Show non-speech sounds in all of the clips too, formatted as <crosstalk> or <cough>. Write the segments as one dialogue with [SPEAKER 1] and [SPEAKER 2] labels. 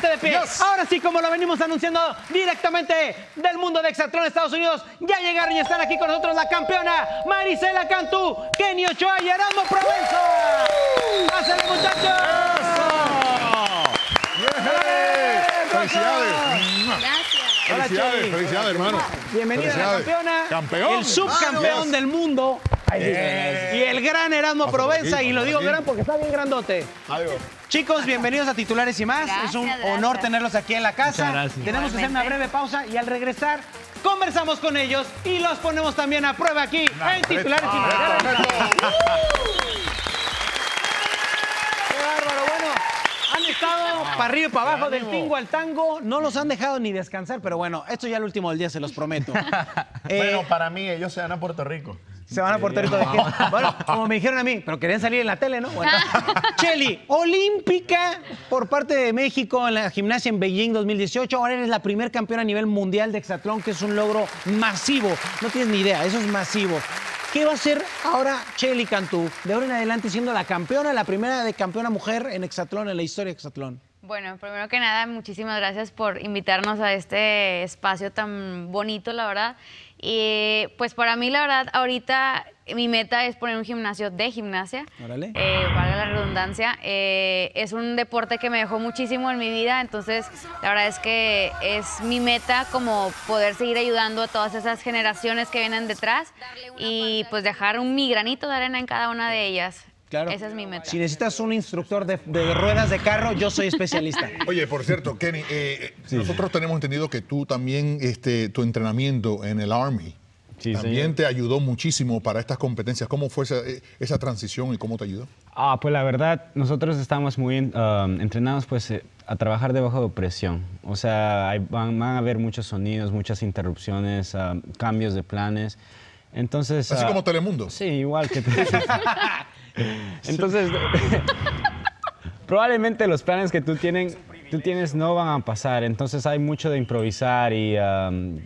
[SPEAKER 1] ponte de pie. Ahora sí, como lo venimos anunciando directamente del mundo de Exatlón Estados Unidos, ya llegaron y están aquí con nosotros la campeona Marisela Cantú, Kenny Ochoa y Erasmo Provenza. ¡Pásale, muchachos!
[SPEAKER 2] ¡Felicidades!
[SPEAKER 3] Gracias.
[SPEAKER 1] Hola,
[SPEAKER 2] Felicidades, felicidades, hermano.
[SPEAKER 1] Bienvenida la
[SPEAKER 2] Felicidades.
[SPEAKER 1] campeona.
[SPEAKER 2] ¡Campeón!
[SPEAKER 1] El subcampeón del mundo. Ay. Y el gran Erasmo Provenza.
[SPEAKER 2] aquí,
[SPEAKER 1] y lo digo gran porque está bien grandote.
[SPEAKER 2] Adiós.
[SPEAKER 1] Chicos, bienvenidos a Titulares y más.
[SPEAKER 3] Gracias,
[SPEAKER 1] es un
[SPEAKER 3] gracias.
[SPEAKER 1] honor tenerlos aquí en la casa. Tenemos que hacer una breve pausa y al regresar conversamos con ellos y los ponemos también a prueba aquí en Titulares y más. ¡Qué bárbaro! Bueno, han estado para arriba y para abajo, del tingo al tango. No los han dejado ni descansar, pero bueno, esto ya el último del día, se los prometo. <laughs> Eh,
[SPEAKER 4] Bueno, para mí ellos se van a Puerto Rico.
[SPEAKER 1] Se van a Puerto Rico de? <laughs> Bueno, como me dijeron a mí, pero querían salir en la tele, ¿no? Bueno. <laughs> Cheli, olímpica por parte de México en la gimnasia en Beijing 2018. Ahora eres la primer campeona a nivel mundial de hexatlón, que es un logro masivo. No tienes ni idea, eso es masivo. ¿Qué va a hacer ahora Cheli Cantú? De ahora en adelante siendo la campeona, la primera de campeona mujer en hexatlón, en la historia de hexatlón.
[SPEAKER 3] Bueno, primero que nada, muchísimas gracias por invitarnos a este espacio tan bonito, la verdad. Y pues para mí, la verdad, ahorita mi meta es poner un gimnasio de gimnasia.
[SPEAKER 1] Órale.
[SPEAKER 3] Eh, valga la redundancia. Eh, es un deporte que me dejó muchísimo en mi vida, entonces la verdad es que es mi meta como poder seguir ayudando a todas esas generaciones que vienen detrás y pues dejar un mi granito de arena en cada una de ellas.
[SPEAKER 1] Claro.
[SPEAKER 3] Esa es mi meta.
[SPEAKER 1] Si necesitas un instructor de, de ruedas de carro, yo soy especialista. <laughs>
[SPEAKER 2] Oye, por cierto, Kenny, eh, eh, nosotros tenemos entendido que tú también, este, tu entrenamiento en el Army,
[SPEAKER 5] Sí,
[SPEAKER 2] también
[SPEAKER 5] señor.
[SPEAKER 2] te ayudó muchísimo para estas competencias. ¿Cómo fue esa, eh, esa transición y cómo te ayudó?
[SPEAKER 5] Ah, pues la verdad, nosotros estamos muy um, entrenados pues eh, a trabajar debajo de presión. O sea, hay- van, van a haber muchos sonidos, muchas interrupciones, um, cambios de planes. Entonces...
[SPEAKER 2] Así
[SPEAKER 5] ah,
[SPEAKER 2] como Telemundo.
[SPEAKER 5] Sí, igual que... <laughs> <laughs> <laughs> Entonces, <laughs> probablemente los planes que tú, tienen, tú tienes no van a pasar. Entonces hay mucho de improvisar y um,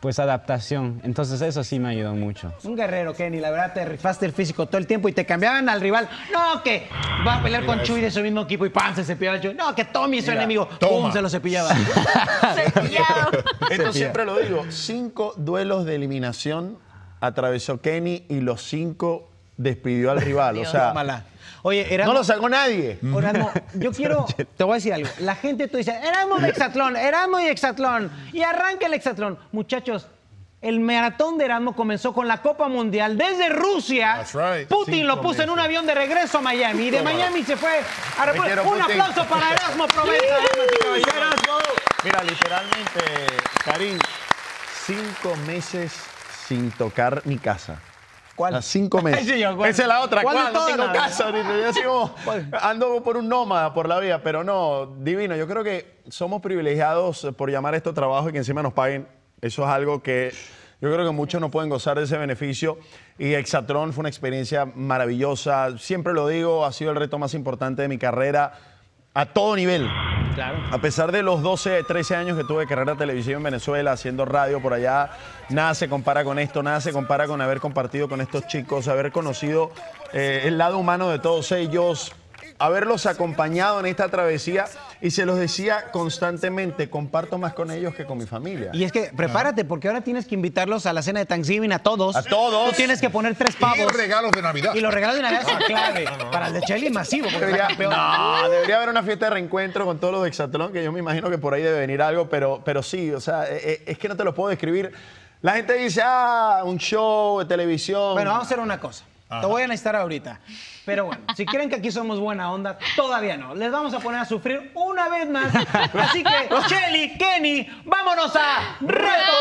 [SPEAKER 5] pues adaptación. Entonces eso sí me ayudó mucho.
[SPEAKER 1] Un guerrero, Kenny, la verdad te rifaste el físico todo el tiempo y te cambiaban al rival. No, que va a pelear con Chuy de su mismo equipo y ¡pam! se cepillaba el Chuy. No, que Tommy es su
[SPEAKER 4] Mira,
[SPEAKER 1] enemigo.
[SPEAKER 2] toma.
[SPEAKER 1] ¡Pum! Se lo cepillaba. <laughs>
[SPEAKER 3] Cepillado.
[SPEAKER 4] Esto siempre lo digo. Cinco duelos de eliminación atravesó Kenny y los cinco despidió al rival. O sea,
[SPEAKER 1] Tómala. Oye,
[SPEAKER 4] no lo sacó nadie.
[SPEAKER 1] Erasmo, yo <laughs> quiero, te voy a decir algo. La gente tú dices, Erasmo Hexatlón, Erasmo y Hexatlón. Y arranca el Hexatlón. Muchachos, el maratón de Erasmo comenzó con la Copa Mundial desde Rusia.
[SPEAKER 2] That's right.
[SPEAKER 1] Putin lo puso en un avión de regreso a Miami. Y de Miami se fue a
[SPEAKER 4] quiero,
[SPEAKER 1] Un
[SPEAKER 4] Putin.
[SPEAKER 1] aplauso para Erasmo Provenza. <laughs>
[SPEAKER 4] Mira, literalmente, Karim, cinco meses sin tocar mi casa.
[SPEAKER 1] ¿Cuál?
[SPEAKER 4] Cinco meses. <laughs> Esa es la otra.
[SPEAKER 1] ¿Cuál
[SPEAKER 4] ¿Cuál? No tengo casa <laughs> ahorita. Yo como, ando por un nómada por la vida, pero no, divino. Yo creo que somos privilegiados por llamar esto trabajo y que encima nos paguen. Eso es algo que yo creo que muchos no pueden gozar de ese beneficio. Y Exatron fue una experiencia maravillosa. Siempre lo digo, ha sido el reto más importante de mi carrera a todo nivel. A pesar de los 12, 13 años que tuve de carrera de televisión en Venezuela, haciendo radio por allá, nada se compara con esto, nada se compara con haber compartido con estos chicos, haber conocido eh, el lado humano de todos ellos, haberlos acompañado en esta travesía y se los decía constantemente, comparto más con ellos que con mi familia.
[SPEAKER 1] Y es que prepárate, porque ahora tienes que invitarlos a la cena de Thanksgiving a todos.
[SPEAKER 4] A todos.
[SPEAKER 1] Tú tienes que poner tres
[SPEAKER 2] Y
[SPEAKER 1] pavos.
[SPEAKER 2] regalos de Navidad.
[SPEAKER 1] Y los regalos de Navidad son clave. Para el de Chelly masivo, porque
[SPEAKER 4] Debería, no, debería haber una fiesta de reencuentro con todos los de Exatlón, que yo me imagino que por ahí debe venir algo, pero, pero sí, o sea, eh, eh, es que no te lo puedo describir. La gente dice, ah, un show de televisión.
[SPEAKER 1] Bueno, vamos a hacer una cosa. Te voy a necesitar ahorita. Pero bueno, si creen que aquí somos buena onda, todavía no. Les vamos a poner a sufrir una vez más. Así que, Shelly, Kenny, vámonos a Retos.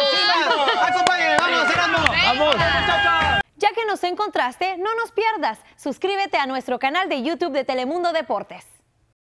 [SPEAKER 1] Acompáñenme, vamos, Erasmo. Vamos, muchachos.
[SPEAKER 6] Ya que nos encontraste, no nos pierdas. Suscríbete a nuestro canal de YouTube de Telemundo Deportes.